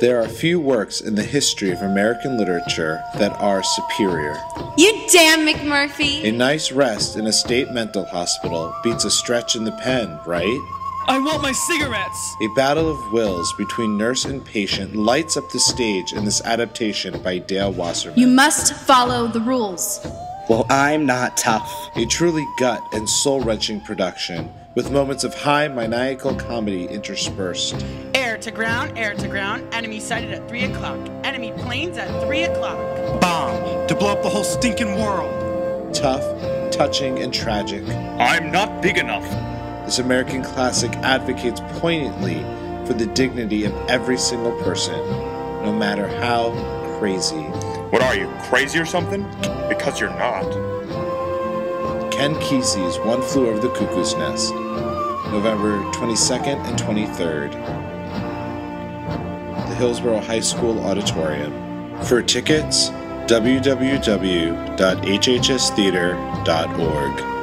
There are few works in the history of American literature that are superior. You damn McMurphy! A nice rest in a state mental hospital beats a stretch in the pen, right? I want my cigarettes! A battle of wills between nurse and patient lights up the stage in this adaptation by Dale Wasserman. You must follow the rules. Well, I'm not tough. A truly gut and soul wrenching production, with moments of high maniacal comedy interspersed. Air to ground, air to ground. Enemy sighted at 3 o'clock. Enemy planes at 3 o'clock. Bomb to blow up the whole stinking world. Tough, touching, and tragic. I'm not big enough. This American classic advocates poignantly for the dignity of every single person, no matter how crazy. What are you, crazy or something? Because you're not. Ken Kesey's One Flew Over the Cuckoo's Nest, November 22nd and 23rd. Hillsborough High School Auditorium. For tickets, www.hhstheatre.org.